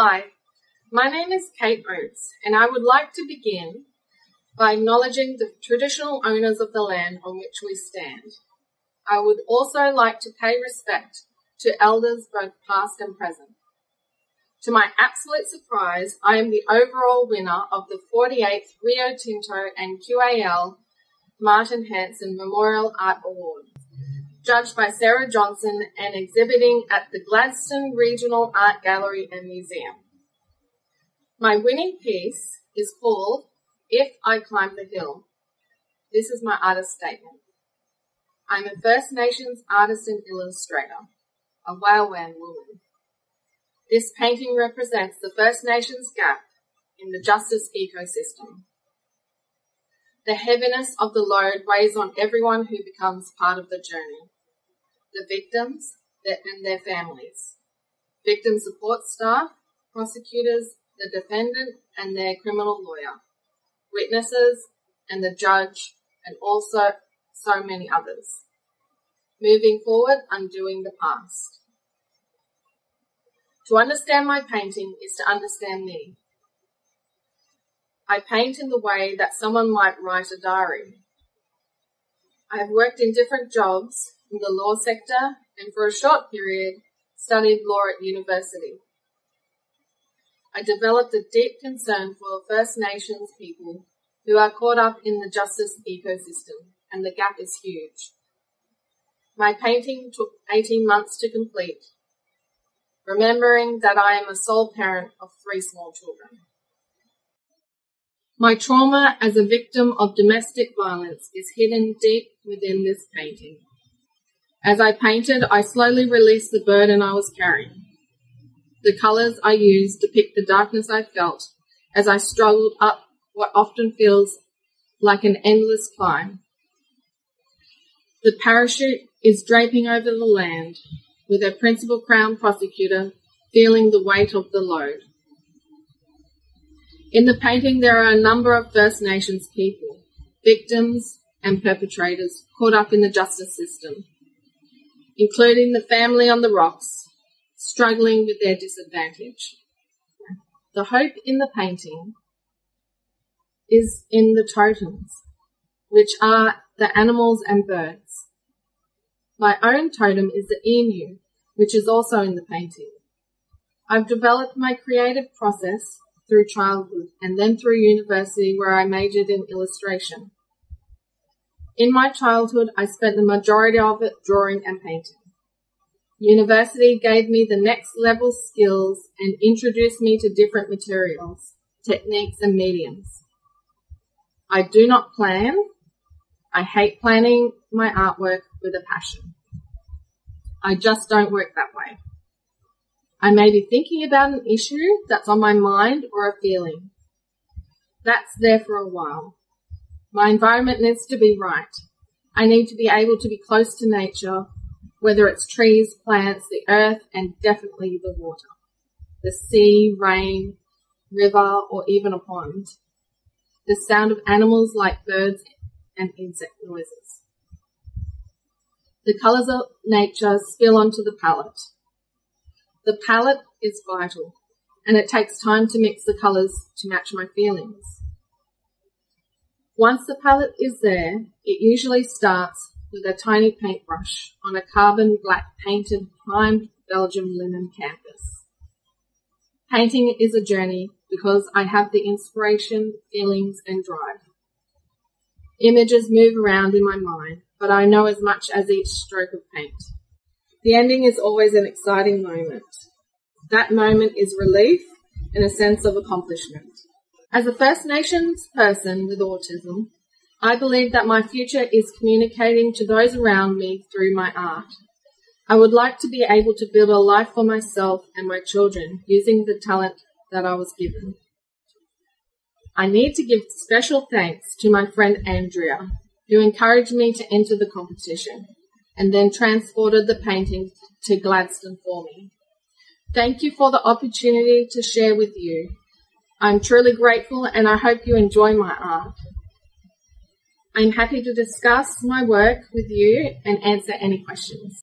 Hi, my name is Kate Oates, and I would like to begin by acknowledging the traditional owners of the land on which we stand. I would also like to pay respect to elders both past and present. To my absolute surprise, I am the overall winner of the 48th Rio Tinto and QAL Martin Hanson Memorial Art Award, judged by Sarah Johnson and exhibiting at the Gladstone Regional Art Gallery and Museum. My winning piece is called If I Climb the Hill. This is my artist statement. I'm a First Nations artist and illustrator, a Wailwan woman. This painting represents the First Nations gap in the justice ecosystem. The heaviness of the load weighs on everyone who becomes part of the journey. The victims and their families, victim support staff, prosecutors, the defendant and their criminal lawyer, witnesses and the judge, and also so many others. Moving forward, undoing the past. To understand my painting is to understand me. I paint in the way that someone might write a diary. I have worked in different jobs in the law sector and for a short period studied law at university. I developed a deep concern for First Nations people who are caught up in the justice ecosystem, and the gap is huge. My painting took 18 months to complete, remembering that I am a sole parent of three small children. My trauma as a victim of domestic violence is hidden deep within this painting. As I painted, I slowly released the burden I was carrying. The colours I used depict the darkness I felt as I struggled up what often feels like an endless climb. The parachute is draping over the land with a principal crown prosecutor feeling the weight of the load. In the painting, there are a number of First Nations people, victims and perpetrators caught up in the justice system, including the family on the rocks, struggling with their disadvantage. The hope in the painting is in the totems, which are the animals and birds. My own totem is the emu, which is also in the painting. I've developed my creative process through childhood and then through university where I majored in illustration. In my childhood, I spent the majority of it drawing and painting. University gave me the next level skills and introduced me to different materials, techniques and mediums. I do not plan. I hate planning my artwork with a passion. I just don't work that way. I may be thinking about an issue that's on my mind or a feeling. That's there for a while. My environment needs to be right. I need to be able to be close to nature, whether it's trees, plants, the earth, and definitely the water. The sea, rain, river, or even a pond. The sound of animals like birds and insect noises. The colours of nature spill onto the palette. The palette is vital, and it takes time to mix the colours to match my feelings. Once the palette is there, it usually starts with a tiny paintbrush on a carbon black painted primed Belgium linen canvas. Painting is a journey because I have the inspiration, feelings, and drive. Images move around in my mind, but I know as much as each stroke of paint. The ending is always an exciting moment. That moment is relief and a sense of accomplishment. As a First Nations person with autism, I believe that my future is communicating to those around me through my art. I would like to be able to build a life for myself and my children using the talent that I was given. I need to give special thanks to my friend Andrea, who encouraged me to enter the competition and then transported the painting to Gladstone for me. Thank you for the opportunity to share with you. I'm truly grateful and I hope you enjoy my art. I'm happy to discuss my work with you and answer any questions.